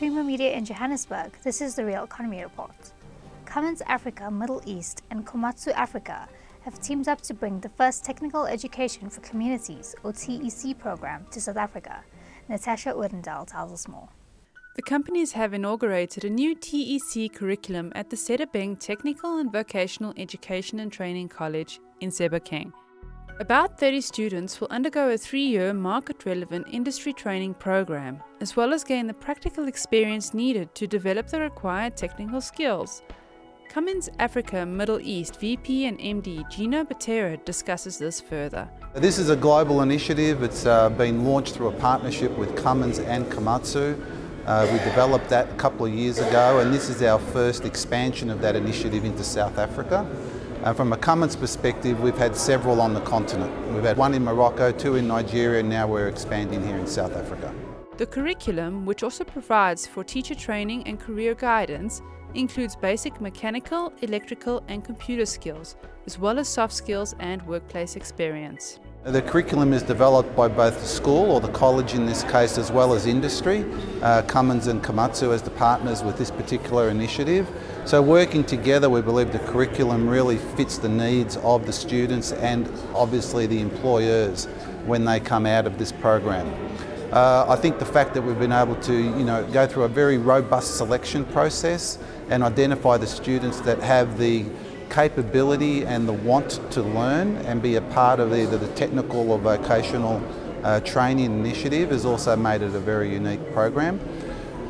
Creamer Media in Johannesburg, this is the Real Economy Report. Cummins Africa, Middle East and Komatsu Africa have teamed up to bring the first Technical Education for Communities, or TEC program, to South Africa. Natasha Odendaal tells us more. The companies have inaugurated a new TEC curriculum at the Sedibeng Technical and Vocational Education and Training College in Sebokeng. About 30 students will undergo a three year market relevant industry training program, as well as gain the practical experience needed to develop the required technical skills. Cummins Africa Middle East VP and MD Gino Butera discusses this further. This is a global initiative. It's uh, been launched through a partnership with Cummins and Komatsu. Uh, we developed that a couple of years ago, and this is our first expansion of that initiative into South Africa. Uh, from a Cummins perspective, we've had several on the continent. We've had one in Morocco, two in Nigeria, and now we're expanding here in South Africa. The curriculum, which also provides for teacher training and career guidance, includes basic mechanical, electrical, and computer skills, as well as soft skills and workplace experience. The curriculum is developed by both the school, or the college in this case, as well as industry. Uh, Cummins and Komatsu as the partners with this particular initiative. So working together, we believe the curriculum really fits the needs of the students and obviously the employers when they come out of this program. Uh, I think the fact that we've been able to you know, go through a very robust selection process and identify the students that have the capability and the want to learn and be a part of either the technical or vocational uh, training initiative has also made it a very unique program.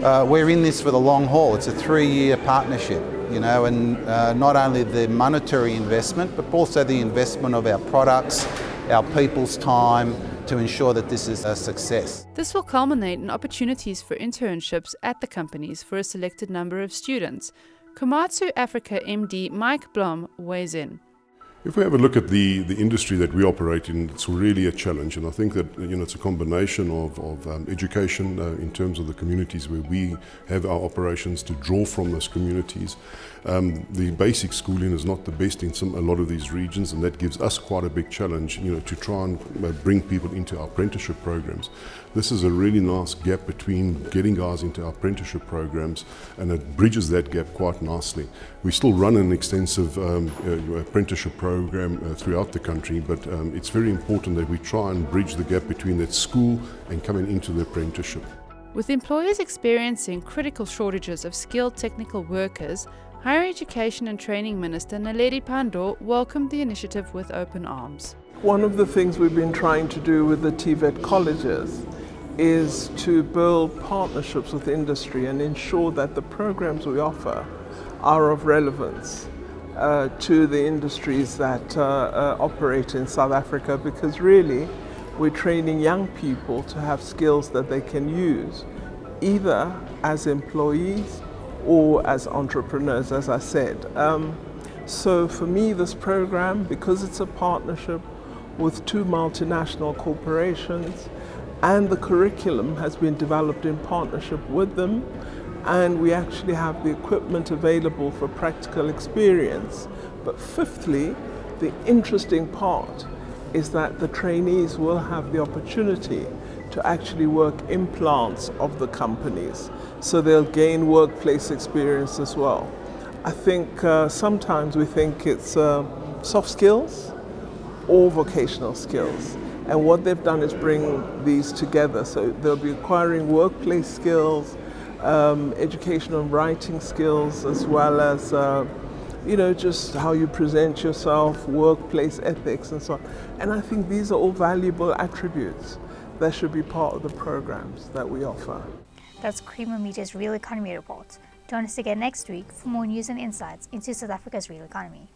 Uh, we're in this for the long haul. It's a three-year partnership, you know, and uh, not only the monetary investment, but also the investment of our products, our people's time, to ensure that this is a success. This will culminate in opportunities for internships at the companies for a selected number of students, Komatsu Africa MD Mike Blom weighs in. If we have a look at the, the industry that we operate in, it's really a challenge, and I think that you know it's a combination of, of um, education uh, in terms of the communities where we have our operations to draw from those communities. Um, the basic schooling is not the best in some a lot of these regions, and that gives us quite a big challenge, you know, to try and uh, bring people into our apprenticeship programs. This is a really nice gap between getting guys into our apprenticeship programs, and it bridges that gap quite nicely. We still run an extensive um, uh, apprenticeship program program uh, throughout the country, but um, it's very important that we try and bridge the gap between that school and coming into the apprenticeship. With employers experiencing critical shortages of skilled technical workers, Higher Education and Training Minister Naledi Pandor welcomed the initiative with open arms. One of the things we've been trying to do with the TVET colleges is to build partnerships with industry and ensure that the programs we offer are of relevance uh, to the industries that uh, uh, operate in South Africa because really we're training young people to have skills that they can use either as employees or as entrepreneurs, as I said. Um, so for me, this program, because it's a partnership with two multinational corporations, and the curriculum has been developed in partnership with them, and we actually have the equipment available for practical experience. But fifthly, the interesting part is that the trainees will have the opportunity to actually work in plants of the companies. So they'll gain workplace experience as well. I think uh, sometimes we think it's uh, soft skills or vocational skills. And what they've done is bring these together. So they'll be acquiring workplace skills, um, educational writing skills as well as uh, you know just how you present yourself workplace ethics and so on. And i think these are all valuable attributes that should be part of the programs that we offer. That's creamer media's real economy report. Join us again next week for more news and insights into south africa's real economy